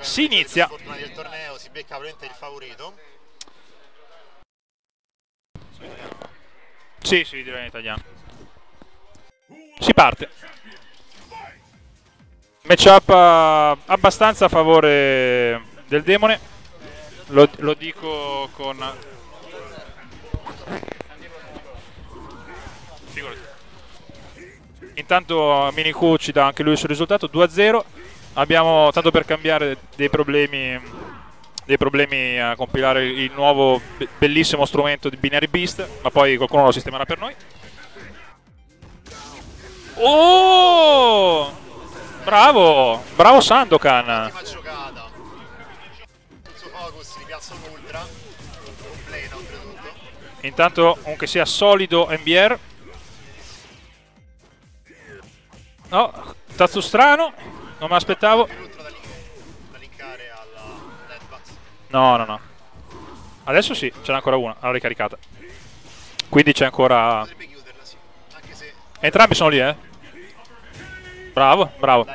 Si inizia. Fortuna del torneo si becca veramente il favorito. Sì, sì, direi in italiano. Si parte. Matchup uh, abbastanza a favore del demone. Lo, lo dico con... Figurati. Intanto Miniku ci dà anche lui il suo risultato 2-0. Abbiamo, tanto per cambiare, dei problemi, dei problemi a compilare il nuovo be bellissimo strumento di Binary Beast, ma poi qualcuno lo sistemerà per noi. Oh! Bravo! Bravo Sandokan! Giocata. Focus. Completa oltretutto. Intanto, comunque sia solido MBR. No, tazzo strano. Non alla Deadbox. No, no, no. Adesso sì, ce n'è ancora una, l'ho ricaricata. Quindi c'è ancora... Potrebbe chiuderla, sì. Anche se Entrambi sono lì, eh. Bravo, bravo.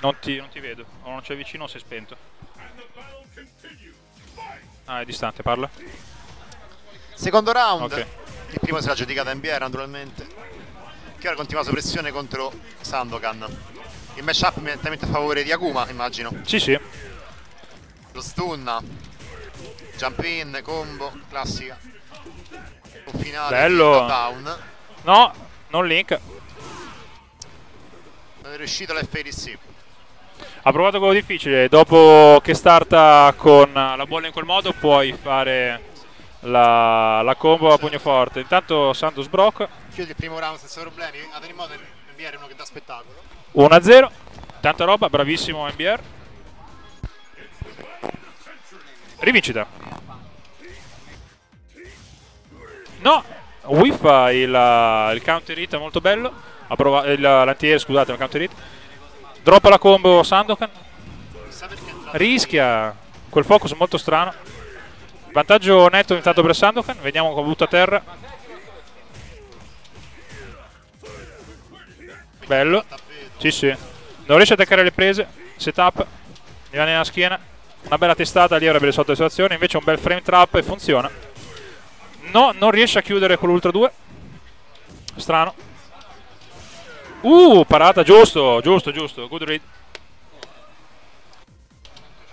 Non ti, non ti vedo. O non c'è vicino o sei spento. Ah, è distante, parla. Secondo round. Ok. Il primo si l'ha giudicata NBR naturalmente. Che ora continua la soppressione contro Sandokan. Il matchup immediatamente a favore di Akuma, immagino. Sì, sì. Lo stun. Jump in, combo, classica. Un finale Bello. down. No, non link. Non è riuscito l'FADC. Ha provato quello difficile. Dopo che starta con la bolla in quel modo, puoi fare la, la combo a pugno forte. Intanto Santos Brock Chiude il primo round senza problemi. Ad ogni modo NBR è uno che dà spettacolo. 1-0. Tanta roba, bravissimo MBR. Rivincita. No, Wiffa il, uh, il counter hit molto bello. Ha prova- il- L'antiere, scusate, il counter hit. Droppa la combo Sandokan. Rischia quel focus molto strano. Vantaggio netto intanto per Sandokan. Vediamo come butta a terra. Bello. Sì, sì. Non riesce a attaccare le prese. Setup. Gli va nella schiena. Una bella testata, lì avrebbe risolto la situazione. Invece un bel frame trap e funziona. No, non riesce a chiudere con l'Ultra 2. Strano. Uh, parata, giusto, giusto, giusto. Good read.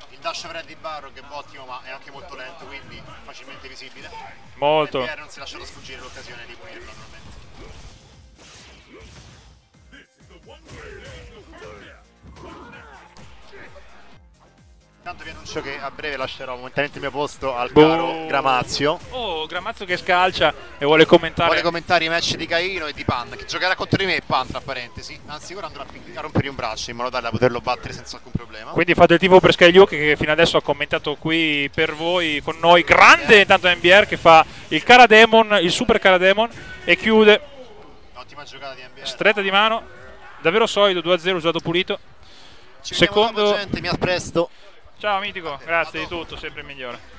Il dash Freddy Barro che è ottimo ma è anche molto lento quindi facilmente visibile. Molto. Non si è lasciato sfuggire l'occasione di punirlo Intanto vi annuncio che a breve lascerò momentaneamente il mio posto al Boh. caro Gramazio. Oh, Gramazzo che scalcia e vuole commentare. Vuole commentare i match di Caino e di Pan, che giocherà contro di me e Pan tra parentesi. Anzi, ora andrò a, rompergli un braccio in modo tale da poterlo battere senza alcun problema. Quindi fate il tifo per Sky Luke che fino adesso ha commentato qui per voi, con noi. Grande intanto NBR che fa il Carademon, il super Carademon e chiude. Ottima giocata di NBA. Stretta di mano, davvero solido, 2-0, usato pulito. Ci Secondo... dopo, gente, mi a presto. Ciao Mitico, grazie di tutto, sempre migliore.